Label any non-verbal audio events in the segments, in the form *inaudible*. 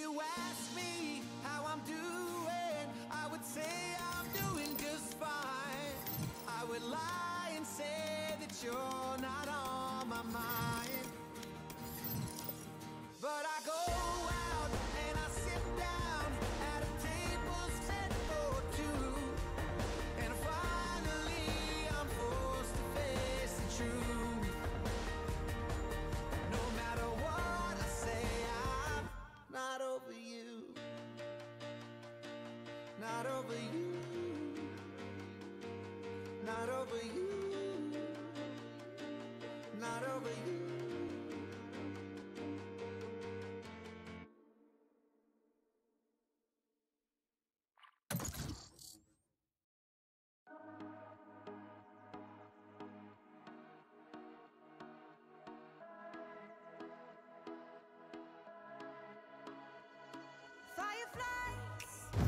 you ask me how I'm doing, I would say I'm doing just fine. I would lie and say that you're not on my mind. But I over you. Not over you. Not over you.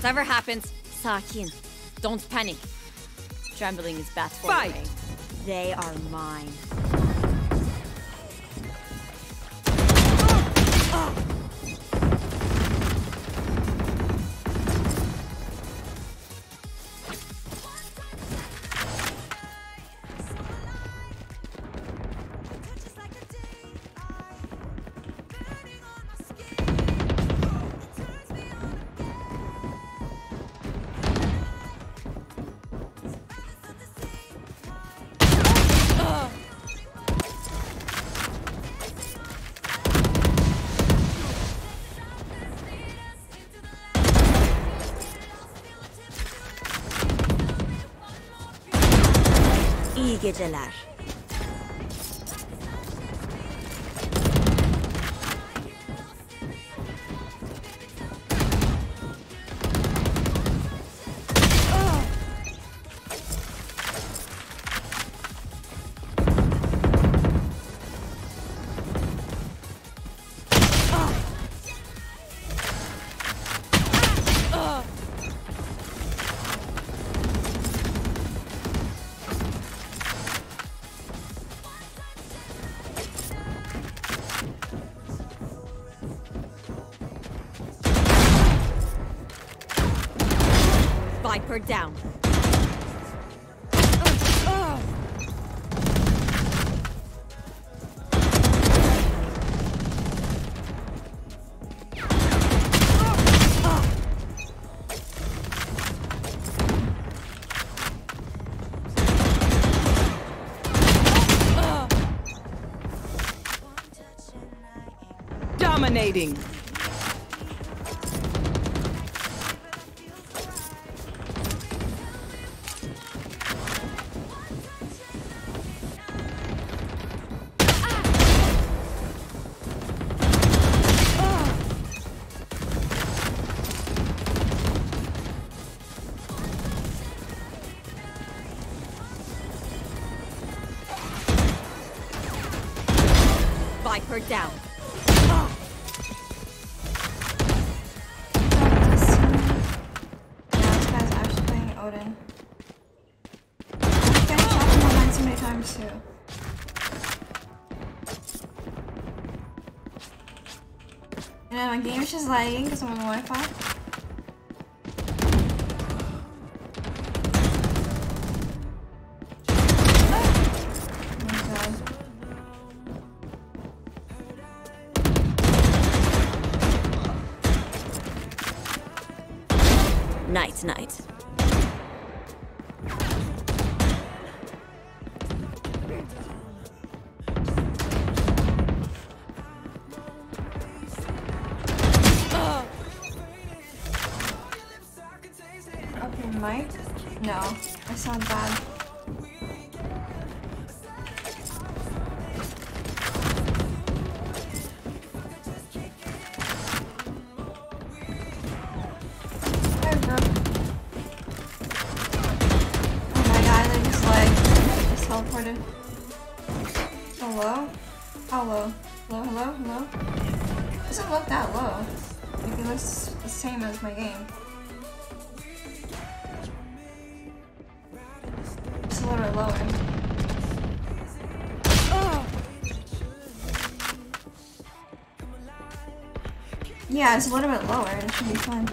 Whatever happens, sakin. Don't panic. Trembling is bad for Fight. They are mine. estelar. Viper down. Dominating. Times too. And my game is just lagging because I'm on Wi-Fi. Mic? No, I sound bad. Hello? How low? Hello, hello, hello? Doesn't look that low. Like it looks the same as my game. Yeah, it's a little bit lower. It should be fine.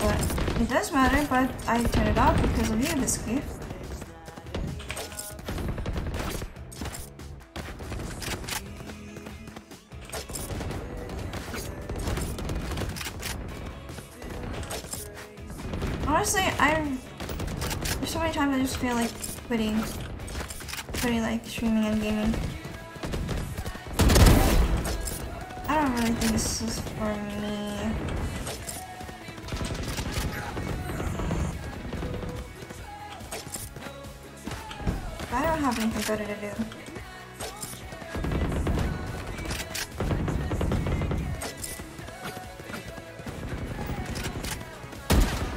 But it does matter, but I turn it off because of you, Biscuit. Honestly, I there's so many times I just feel like quitting, quitting like streaming and gaming. I don't really think this is for me. I don't have anything better to do.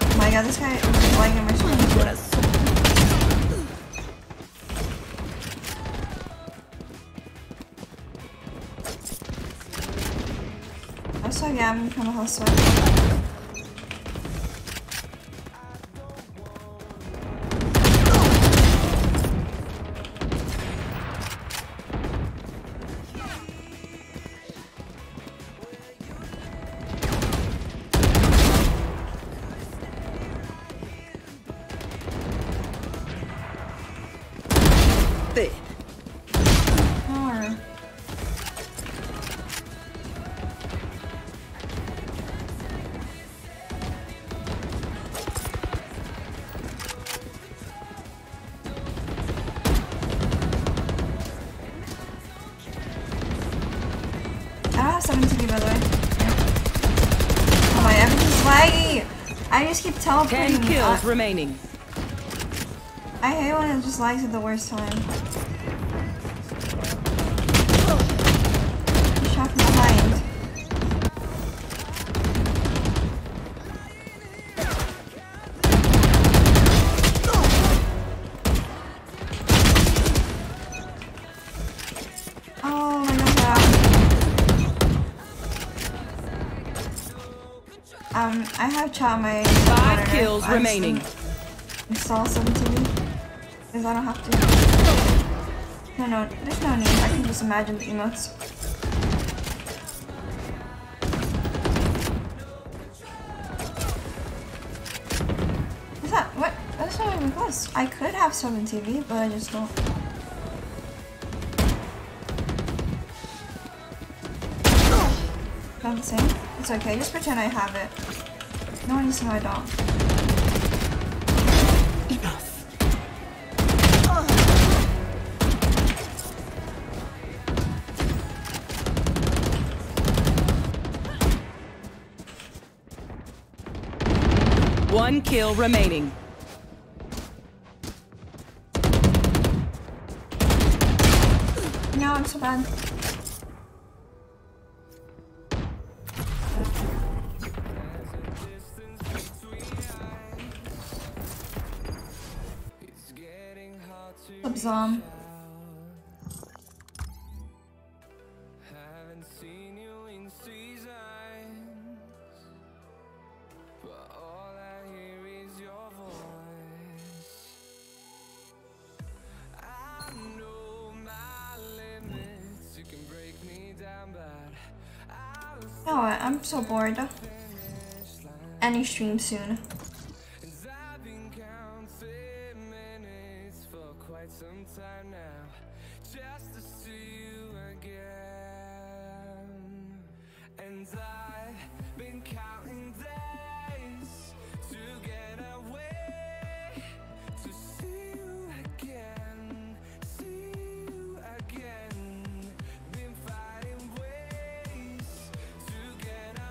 Oh my god, this guy is lying in my screen. Also, yeah, I'm of hustle. Teleporting. Ten kills I, remaining. I hate when it just lags at the worst time. I have chat my Five kills remaining. just install 7TV because I don't have to. No, no, there's no need. I can just imagine the emotes. What's that? What? That's not even close. I could have 7 TV, but I just don't. Not the same. It's okay. Just pretend I have it. No one needs to know I don't. One kill remaining. No, I'm so bad. Um, I'll No, I- I'm so bored. Any stream soon.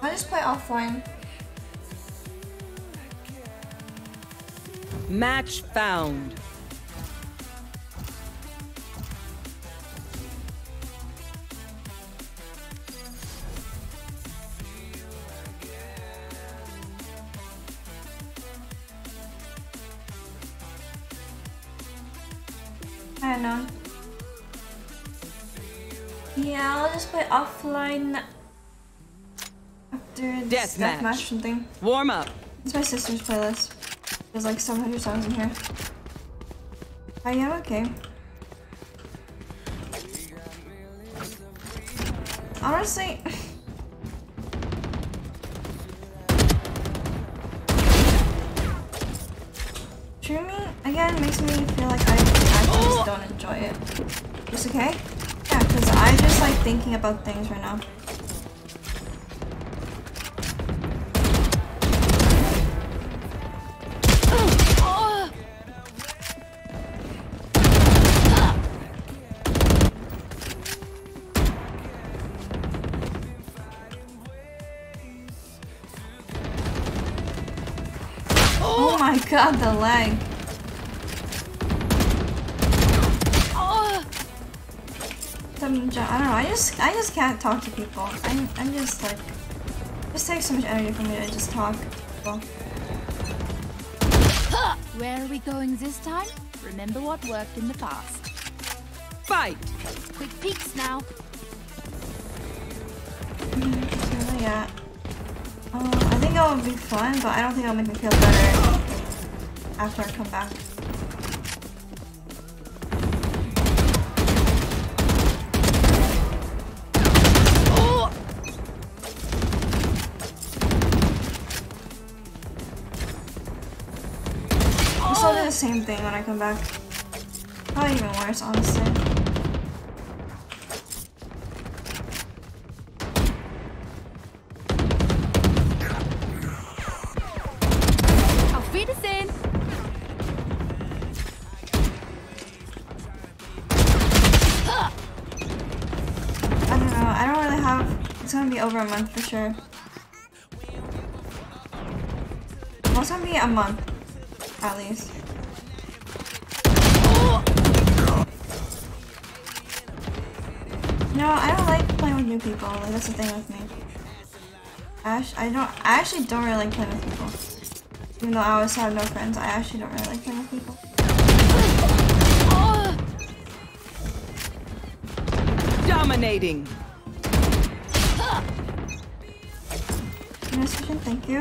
Get just play offline. Match found. Deathmatch. deathmatch something. Warm up. It's my sister's playlist. There's like 700 songs in here. I am okay. Honestly, *laughs* Streaming again makes me feel like I actually just oh. don't enjoy it. Just okay? Yeah, because I just like thinking about things right now. God, the lag. Some I don't know. I just I just can't talk to people. I'm I'm just like it just takes so much energy for me to just talk. to people. Where are we going this time? Remember what worked in the past. Fight! Quick peeks now. So yeah. Uh, I think it would be fun, but I don't think it'll make me feel better after I come back. I'll do the same thing when I come back. Probably even worse, honestly. A month for sure. Well, it's gonna be a month, at least. No, I don't like playing with new people. Like that's the thing with me. Actually, I don't. I actually don't really like playing with people. Even though I always have no friends, I actually don't really like playing with people. Dominating. Thank you.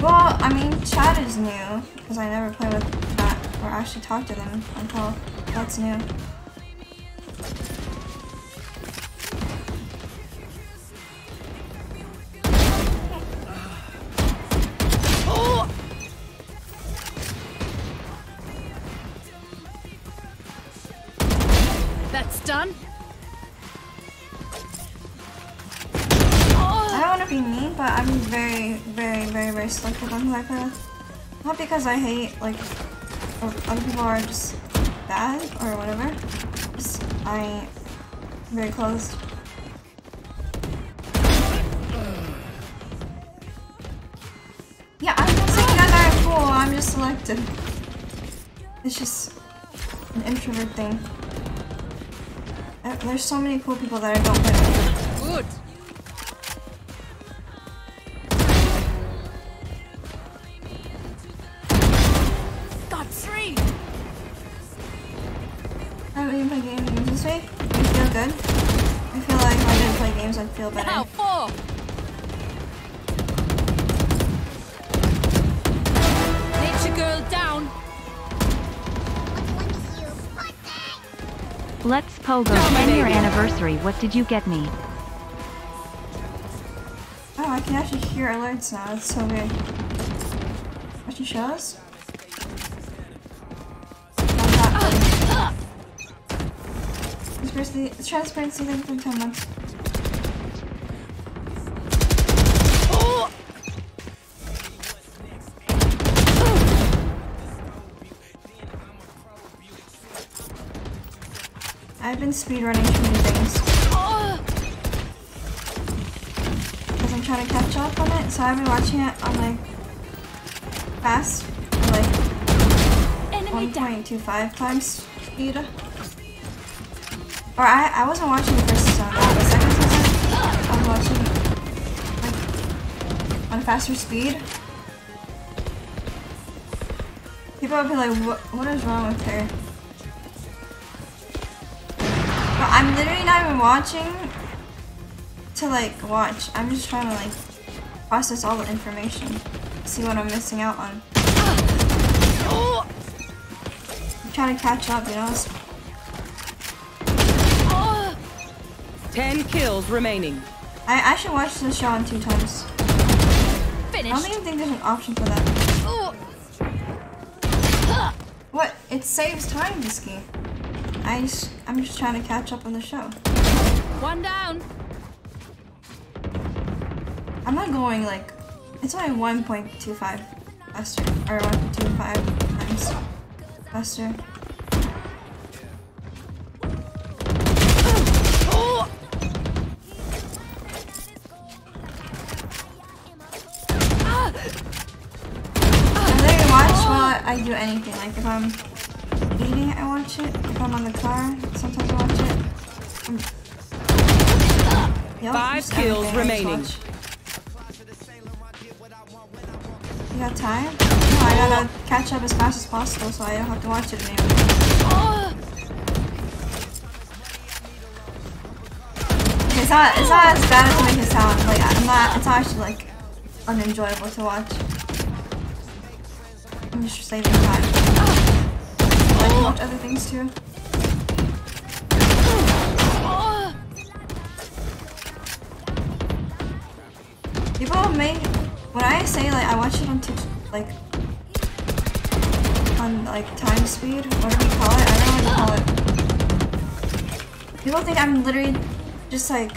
Well, I mean, chat is new because I never play with that, or actually talk to them until that's new. I'm very, very, very, very selective on who I play with. Not because I hate, like, other people are just bad or whatever. Just, I very close. Yeah, I'm not saying guys aren't cool, I'm just selective. It's just an introvert thing. Uh, There's so many cool people that I don't play with. Anniversary. What did you get me? Oh, I can actually hear alerts now. That's so weird. Watching shows? How's that? Transparency, thing for 10 months. I've been speedrunning too many things. Because I'm trying to catch up on it, so I've been watching it on like fast, like Enemy down. 1.25 times speed. Or I, I wasn't watching the first season, but the second season, I was watching like on faster speed. People would be like, what, what is wrong with her? watching to like watch. I'm just trying to like process all the information. See what I'm missing out on. I'm trying to catch up, you know? Ten kills remaining. I, I should watch the show on two times. Finished. I don't even think there's an option for that. What? It saves time, this game. I just, I'm just trying to catch up on the show one down. I'm not going like, it's only 1.25 faster, or 1.25 times faster. I do anything. Like if I'm eating, I watch it. If I'm on the car, sometimes I watch it. Um, Yep, Five kills remaining. You got time? No, I gotta catch up as fast as possible so I don't have to watch it anymore. Okay, it's not, it's not as bad as it makes it sound. Like, I'm not, it's not actually like unenjoyable to watch. I'm just saving time. I can watch other things too. Make when I say like I watch it on Tik like on like time speed, whatever you call it, I don't know what you call it. People think I'm literally just like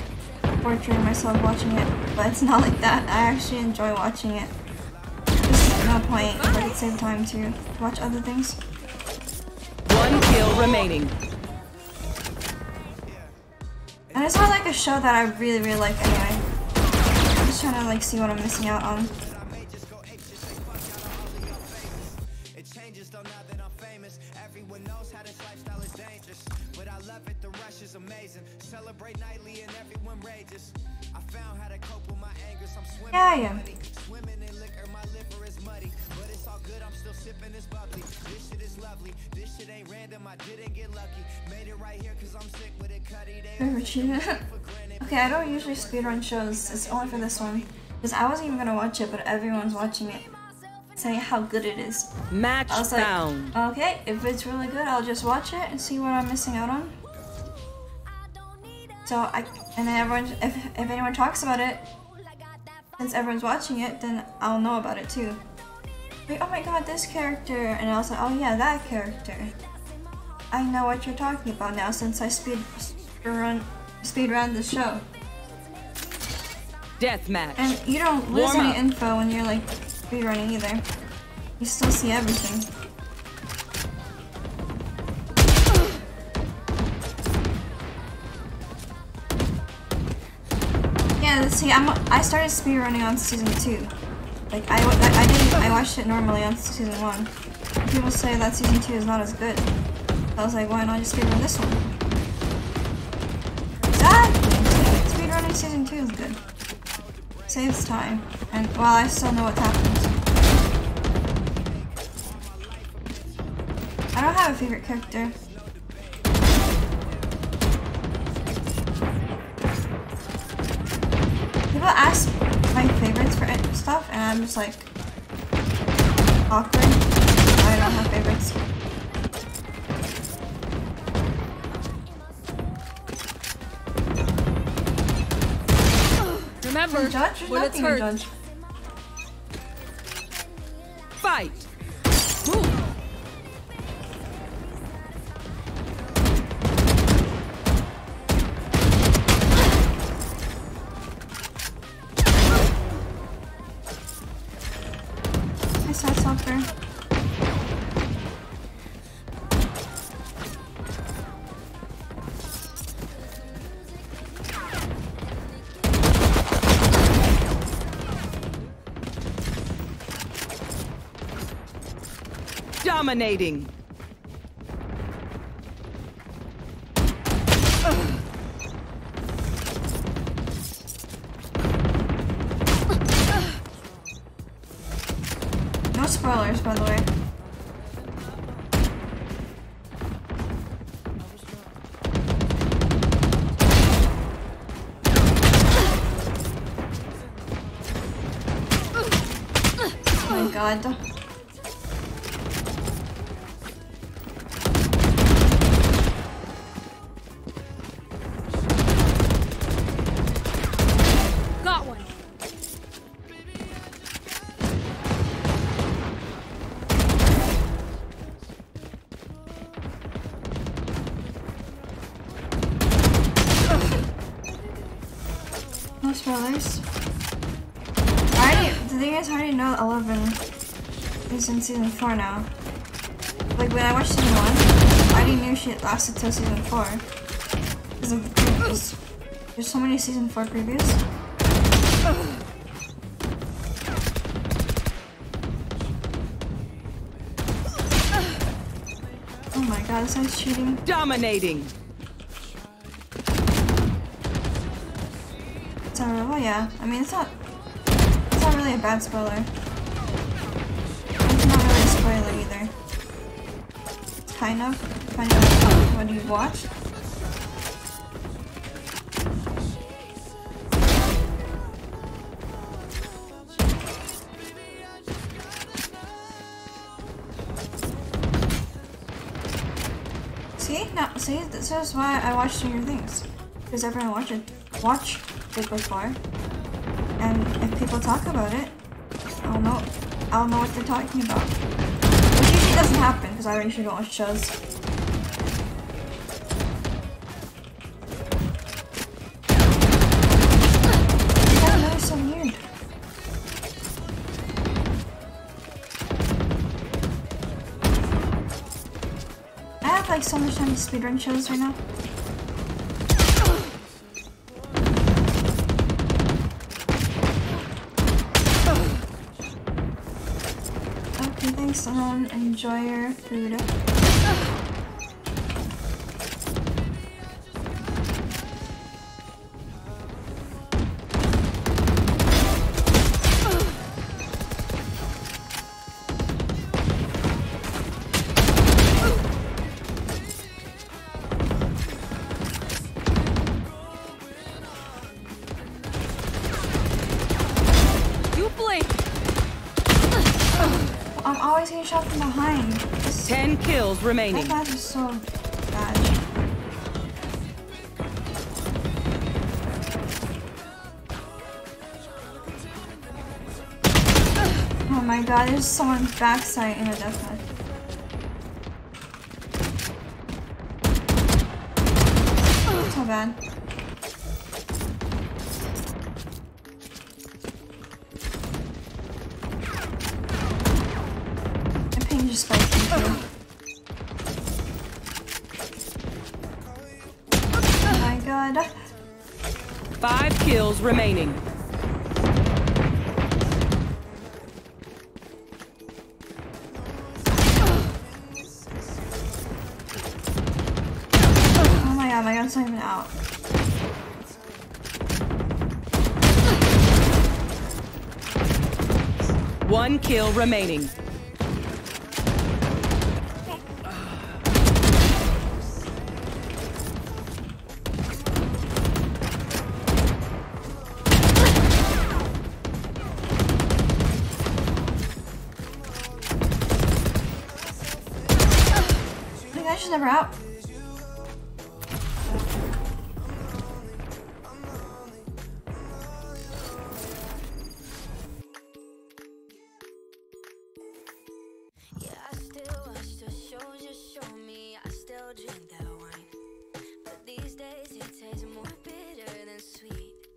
torturing myself watching it, but it's not like that. I actually enjoy watching it. There's no point, but at the same time to watch other things. One kill remaining. And it's not like a show that I really really like anyway. I'm just trying to like see what I'm missing out on. Everyone knows how this lifestyle is dangerous. But I love it, the rush is amazing. Celebrate nightly and everyone rages. I found how to cope with my angers. I'm swimming. Yeah, I am. Swimming in liquor, my liver is muddy. But it's all good, I'm still sipping this bubbly. This shit is lovely. This shit ain't random, I didn't get lucky. Made it right here cause I'm sick with it, cutty. They Never cheated. okay, I don't usually speedrun shows. It's only for this one. Because I wasn't even gonna watch it, but everyone's watching it. Saying how good it is. Match I was like, found. okay, if it's really good, I'll just watch it and see what I'm missing out on. So I, and then everyone, if, if anyone talks about it, since everyone's watching it, then I'll know about it too. Like, oh my god, this character, and I was like, oh yeah, that character. I know what you're talking about now since I speed run speed run the show. Deathmatch. And you don't lose Warm any up. info when you're like speed running either. You still see everything. See, I'm I started speed running on season two. Like I, I, I didn't I watched it normally on season one. People say that season two is not as good. I was like, why not just speed run this one? Ah! Exactly. Speed running season two is good. Saves time, and while I still know what happens. I don't have a favorite character. I'm just like awkward. I don't have favorites. Remember, Judge? Nothing to hurt. judge. Fight. Dominating. No spoilers, by the way. Oh god. Season 4 now. Like, when I watched season 1, I already knew she lasted till season 4. Because of the previews. There's so many season 4 previews. Oh my god, this guy's cheating. Dominating. It's well, yeah. I mean, it's not. It's not really a bad spoiler. Kind of, depending on what you watch. See? Now, see? This is why I watch Stranger Things. Because everyone watch it, watch it before. And if people talk about it, I'll know, I'll know what they're talking about. Usually doesn't happen, because I usually don't watch shows. Oh, weird. I have like so much time to speedrun shows right now. Um, enjoy your food. Remaining. class is so bad. *sighs* Oh my god, there's someone backside in a deathmatch. Kills remaining. Oh my god, my gun's not even out. One kill remaining.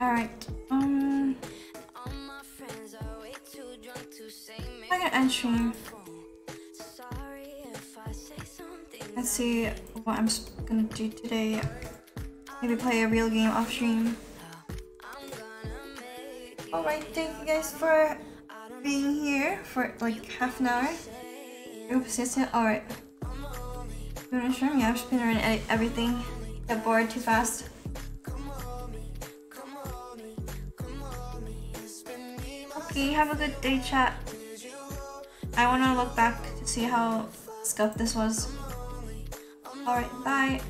Sorry if um, I say something. Let's see what I'm gonna do today. Maybe play a real game off stream. Alright, thank you guys for being here for like half an hour. Yes, yeah, alright. You wanna stream? Yeah, I'm just run edit everything. Get bored too fast. Have a good day, chat. I wanna look back to see how scuffed this was. Alright, bye.